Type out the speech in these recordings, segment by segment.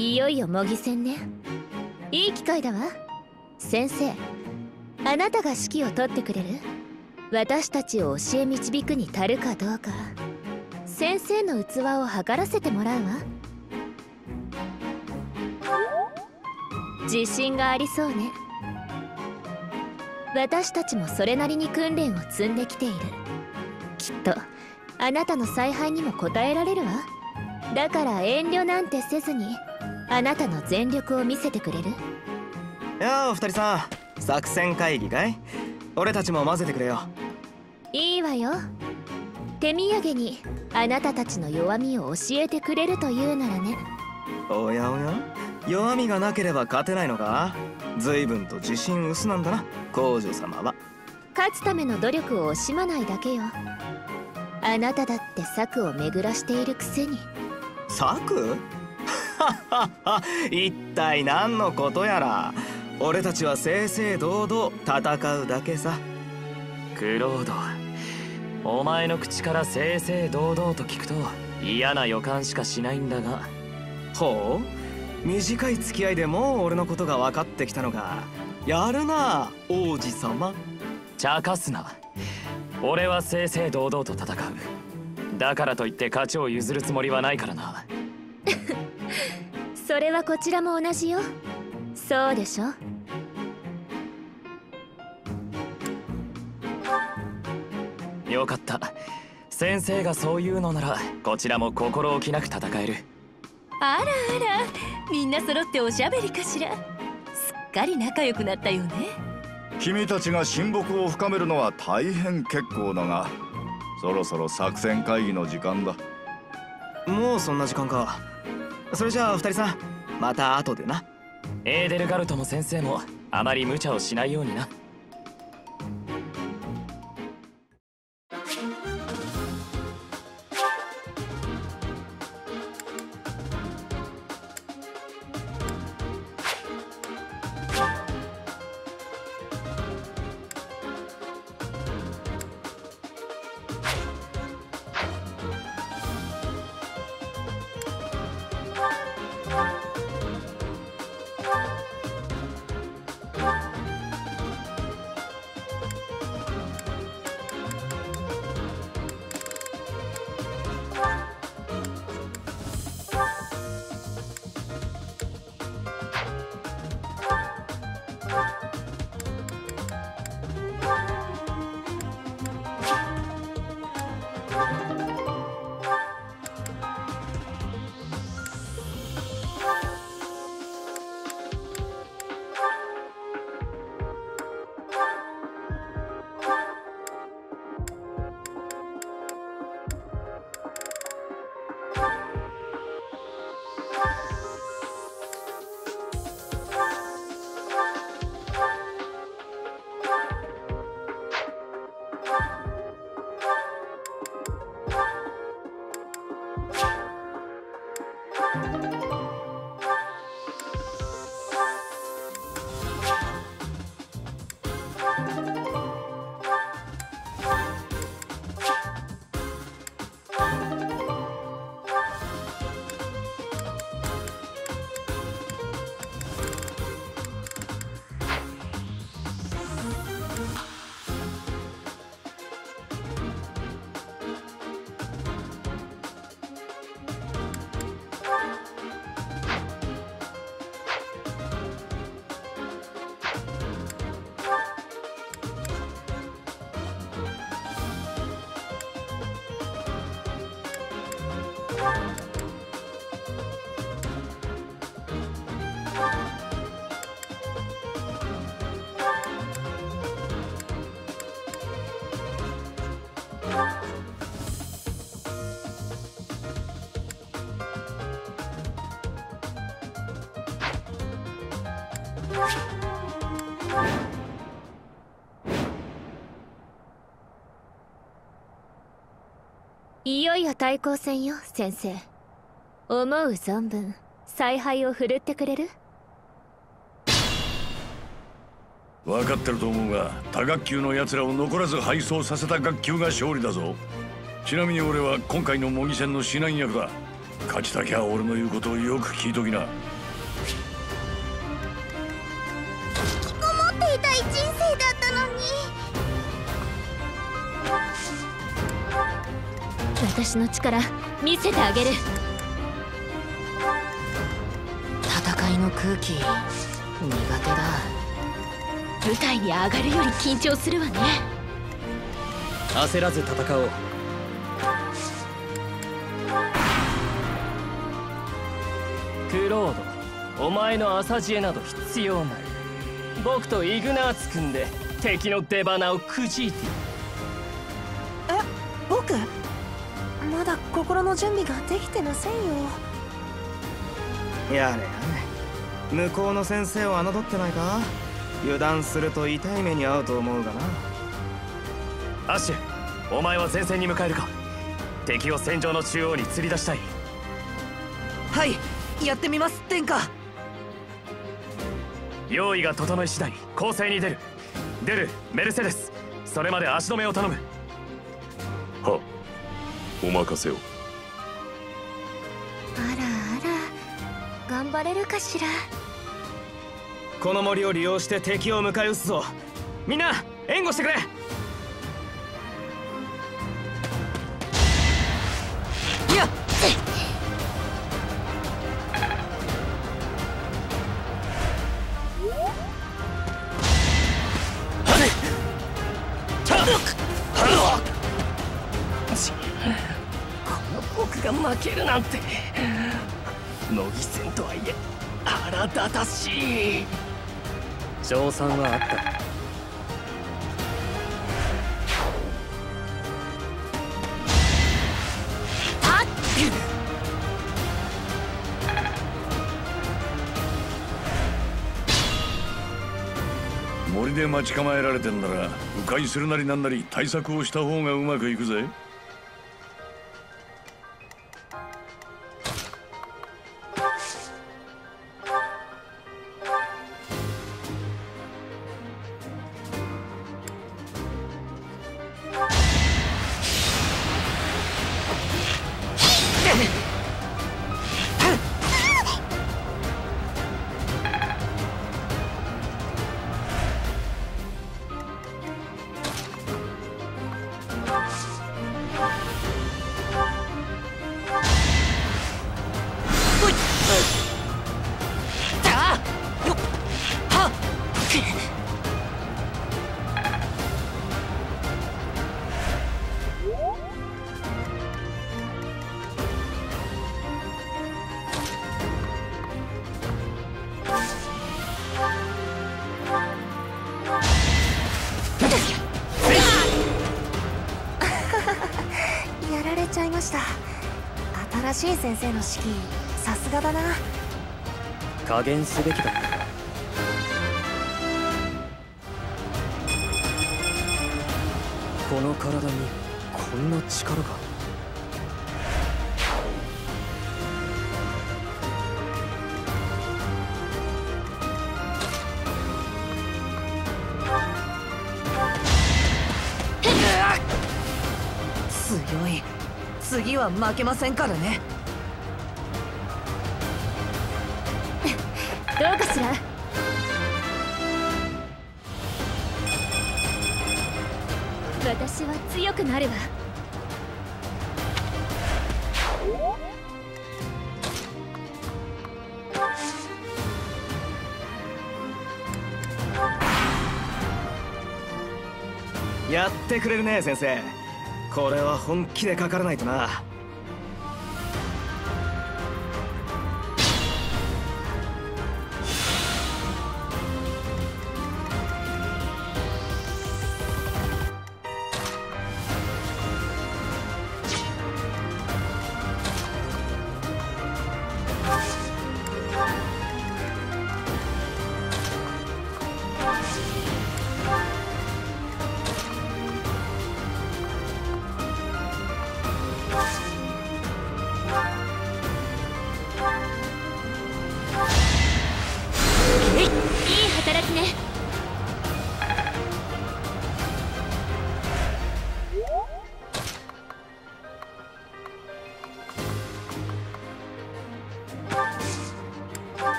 いよいよ模擬戦ね。いい機会だわ。先生あなたが指揮を取ってくれる？私たちを教え導くに足るかどうか。先生の器を測らせてもらうわ。自信がありそうね。私たちもそれなりに訓練を積んできている。きっとあなたの采配にも応えられるわ。だから遠慮なんてせずにあなたの全力を見せてくれる？やあお二人さん作戦会議かい？俺たちも混ぜてくれよ。いいわよ。手土産にあなたたちの弱みを教えてくれるというならね。おやおや？弱みがなければ勝てないのか？随分と自信薄なんだな皇女様は。勝つための努力を惜しまないだけよ。あなただって策を巡らしているくせに。策？一体何のことやら俺たちは正々堂々戦うだけさ。クロードお前の口から正々堂々と聞くと嫌な予感しかしないんだが。ほう短い付き合いでもう俺のことが分かってきたのか。やるな王子様。茶化すな。俺は正々堂々と戦う。だからといって勝ちを譲るつもりはないからな。それはこちらも同じよ。そうでしょ？よかった。先生がそう言うのならこちらも心置きなく戦える。あらあらみんな揃っておしゃべりかしら。すっかり仲良くなったよね。君たちが親睦を深めるのは大変結構だがそろそろ作戦会議の時間だ。もうそんな時間か。それじゃあ二人さんまた後でな。エーデルガルトも先生もあまり無茶をしないようにな。は対抗戦よ先生。思う存分采配を振るってくれる？分かってると思うが他学級の奴らを残らず敗走させた学級が勝利だぞ。ちなみに俺は今回の模擬戦の指南役だ。勝ちたきゃ俺の言うことをよく聞いときな。私の力見せてあげる。戦いの空気苦手だ。舞台に上がるより緊張するわね。焦らず戦おう。クロードお前の朝知恵など必要ない。僕とイグナーツ組んで敵の出花をくじいて心の準備ができてませんよ。やれやれ。向こうの先生を侮ってないか？油断すると痛い目に遭うと思うがな。アッシュお前は前線に向かえるか？敵を戦場の中央に釣り出したい。はいやってみます天下。用意が整い次第攻勢に出る。出るメルセデス。それまで足止めを頼む。はお任せを。あらあら頑張れるかしら？この森を利用して敵を迎え撃つぞ。みんな援護してくれ腹立たしい賞賛はあった。森で待ち構えられてんなら迂回するなりなんなり対策をした方がうまくいくぜ。先生の指揮さすがだな。加減すべきだ。ったかこの体にこんな力が。強い。次は負けませんからねどうかしら？私は強くなるわ。やってくれるね先生。これは本気でかからないとな。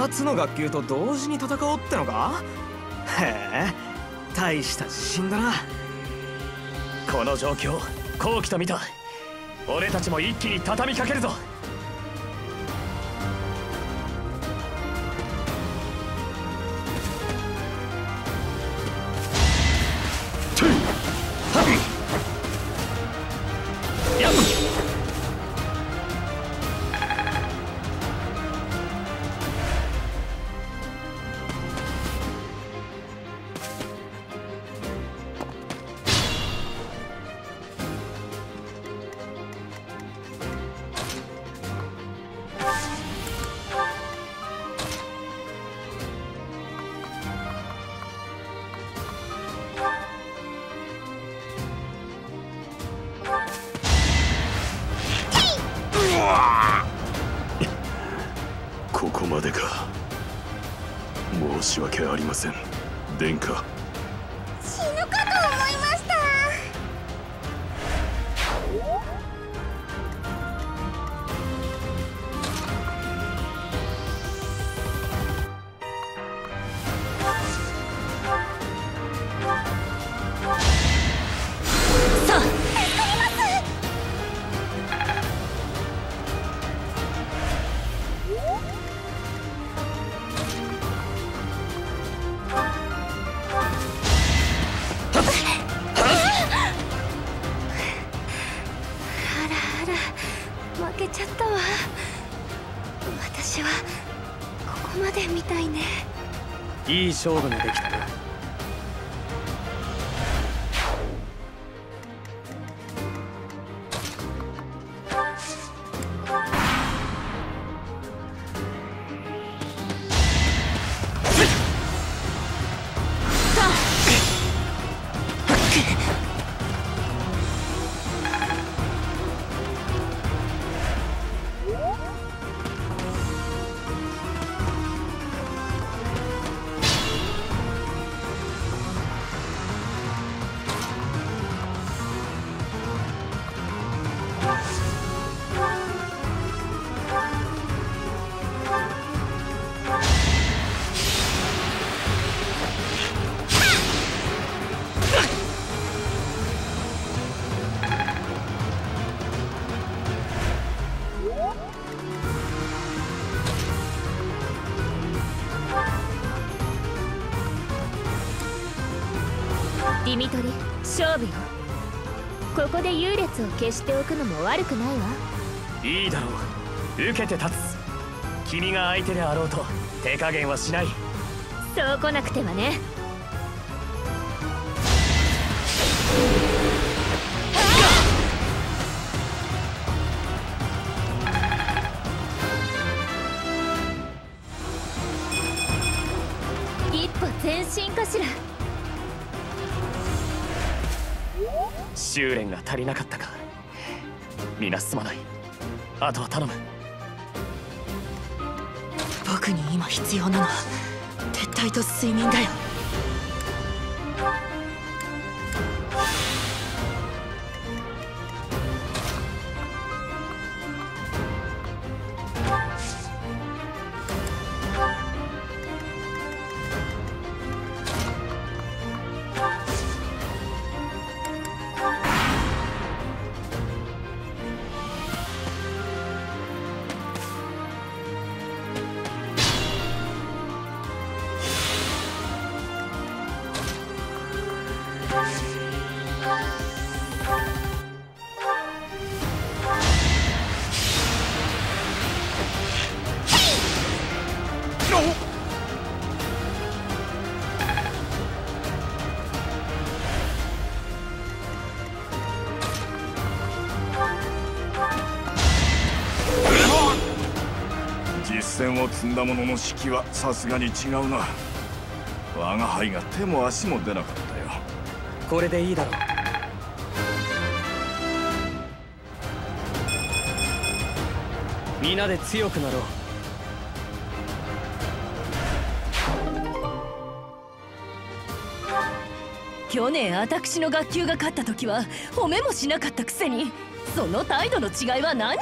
2つの学級と同時に戦おうってのか？へえ大した自信だな。この状況好機と見た。俺たちも一気に畳みかけるぞ。殿勝負ができた。なで優劣を消しておくのも悪くないわ。いいだろう。受けて立つ。君が相手であろうと手加減はしない。そう来なくてはね。一歩前進かしら修練が足りなかったか。皆すまない。あとは頼む。僕に今必要なのは撤退と睡眠だよ。積んだ者の士気はさすがに違うな。我が輩が手も足も出なかったよ。これでいいだろう。皆で強くなろう。去年私の学級が勝った時は褒めもしなかったくせに。その態度の違いは何？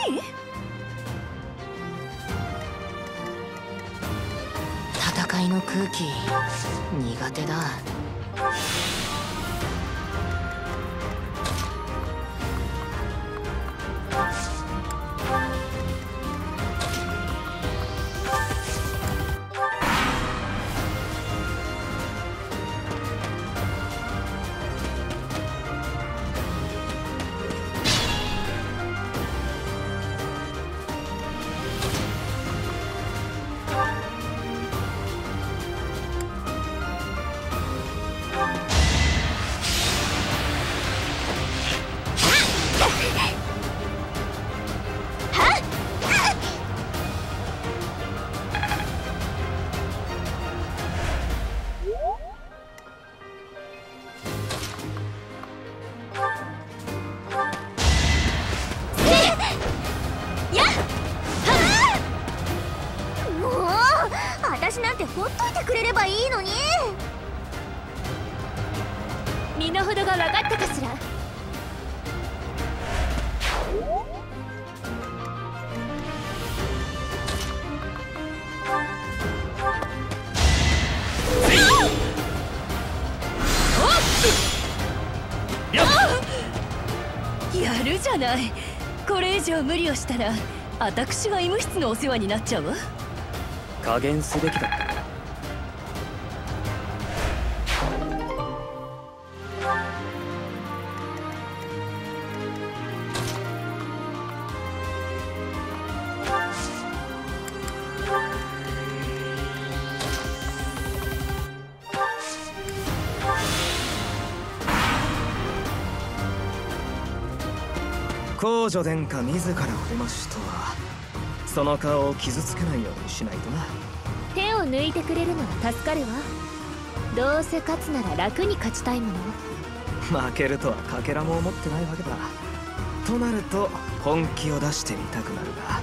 界の空気苦手だ。ない。これ以上無理をしたら私が医務室のお世話になっちゃうわ。加減すべきだった。皇女殿下自らお出ましとは。その顔を傷つけないようにしないとな。手を抜いてくれるなら助かるわ。どうせ勝つなら楽に勝ちたいもの。負けるとはかけらも思ってないわけだ。となると本気を出してみたくなるが。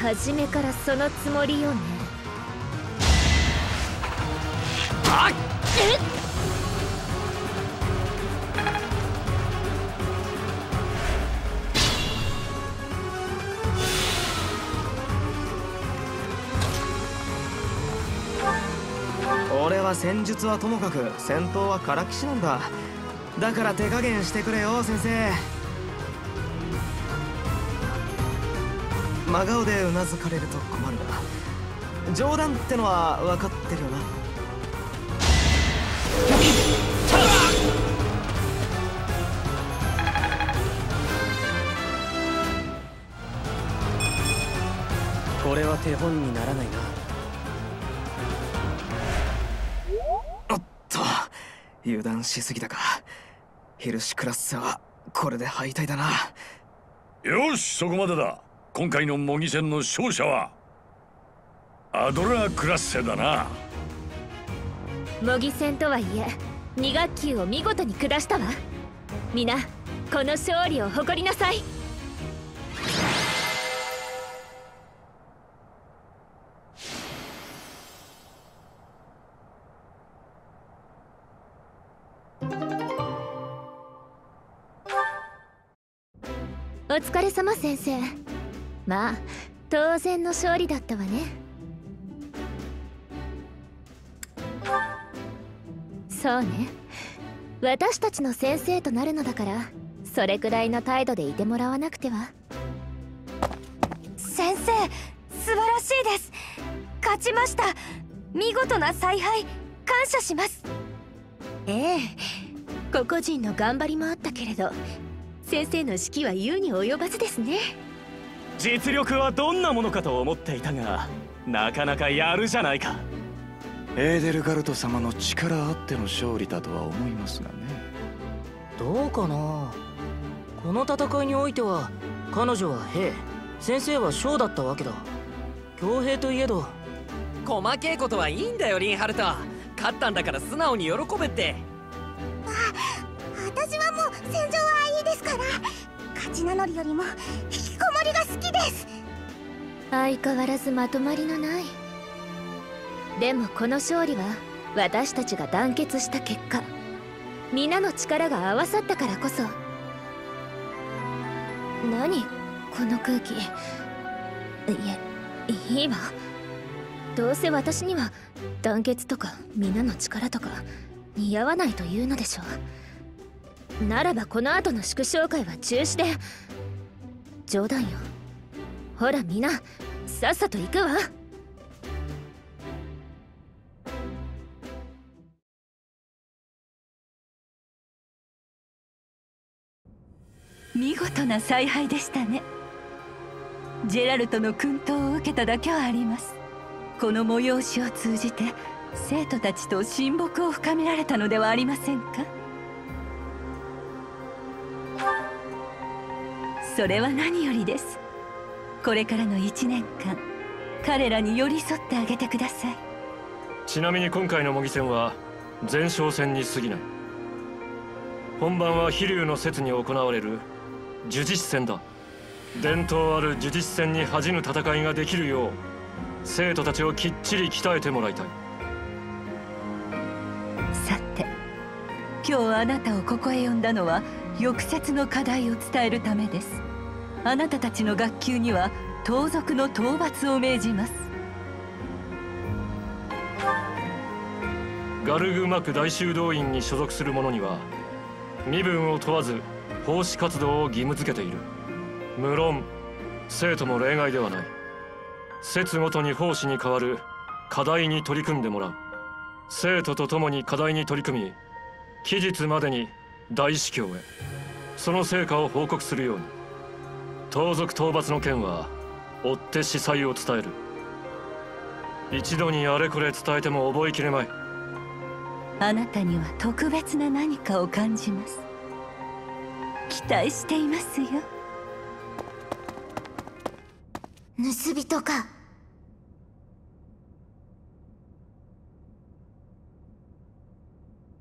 初めからそのつもりよね。俺は戦術はともかく戦闘はからきしなんだ。だから手加減してくれよ先生。真顔でうなずかれると困るな。冗談ってのは分かってるよな。これは手本にならないな。油断しすぎたか。ヒルシクラッセはこれで敗退だな。よしそこまでだ。今回の模擬戦の勝者はアドラークラッセだな。模擬戦とはいえ2学級を見事に下したわ。皆この勝利を誇りなさいお疲れ様先生。まあ当然の勝利だったわね。そうね。私たちの先生となるのだからそれくらいの態度でいてもらわなくては。先生素晴らしいです。勝ちました。見事な采配感謝します。ええ。個々人の頑張りもあったけれど先生の指揮は言うに及ばずですね。実力はどんなものかと思っていたがなかなかやるじゃないか。エーデルガルト様の力あっての勝利だとは思いますがね。どうかな？この戦いにおいては彼女は兵先生は将だったわけだ。強兵といえど。細けいことはいいんだよリンハルト勝ったんだから素直に喜べって。私はもう戦場はいいですから。勝ち名乗りよりも引きこもりが好きです。相変わらずまとまりのない。でもこの勝利は私たちが団結した結果。皆の力が合わさったからこそ。何この空気。いえいいわどうせ私には団結とか皆の力とか似合わないというのでしょう。ならばこの後の祝勝会は中止で。冗談よ。ほら皆さっさと行くわ。見事な采配でしたね。ジェラルトの薫陶を受けただけはあります。この催しを通じて生徒たちと親睦を深められたのではありませんか？それは何よりです。これからの1年間彼らに寄り添ってあげてください。ちなみに今回の模擬戦は前哨戦に過ぎない。本番は飛竜の説に行われる呪実戦だ。伝統ある呪実戦に恥じぬ戦いができるよう生徒たちをきっちり鍛えてもらいたい。さて今日あなたをここへ呼んだのは翌節の課題を伝えるためです。あなたたちの学級には盗賊の討伐を命じます。ガルグマク大修道院に所属する者には身分を問わず奉仕活動を義務付けている。無論生徒も例外ではない節ごとに奉仕に代わる課題に取り組んでもらう。生徒と共に課題に取り組み期日までに大司教へ。その成果を報告するように。盗賊討伐の件は追って司祭を伝える。一度にあれこれ伝えても覚えきれまい。あなたには特別な何かを感じます。期待していますよ。盗人か。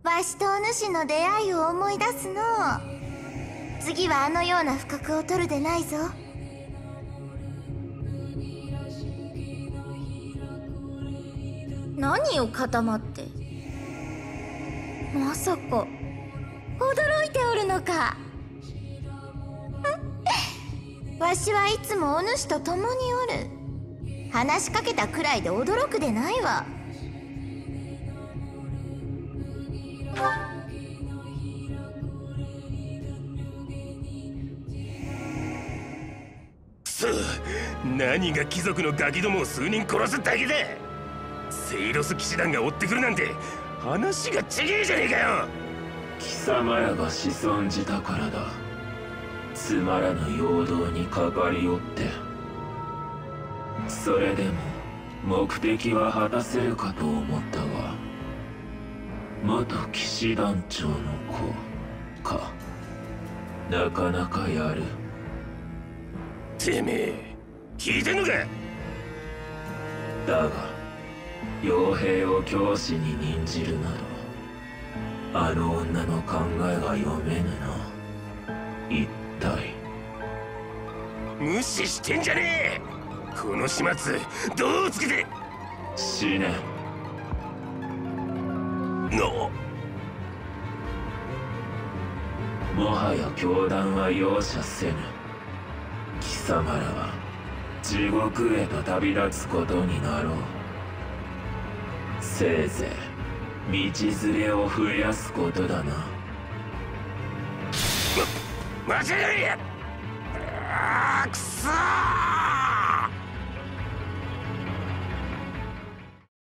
わしとお主の出会いを思い出すの。次はあのような不覚を取るでないぞ。何を固まって。まさか。驚いておるのかわしはいつもお主と共におる。話しかけたくらいで驚くでないわ。くそ何が貴族のガキどもを数人殺すだけだセイロス騎士団が追ってくるなんて話がちげえじゃねえかよ。貴様らが子孫じたからだつまらぬ陽動にかかりおって。それでも目的は果たせるかと思ったが元騎士団長の子か。なかなかやる。てめえ聞いてんのかだが傭兵を教師に任じるなどあの女の考えが読めぬな。一体無視してんじゃねえ。この始末どうつけて。死ね。のもはや教団は容赦せぬ。貴様らは地獄へと旅立つことになろう。せいぜい道連れを増やすことだな。間違いあくそー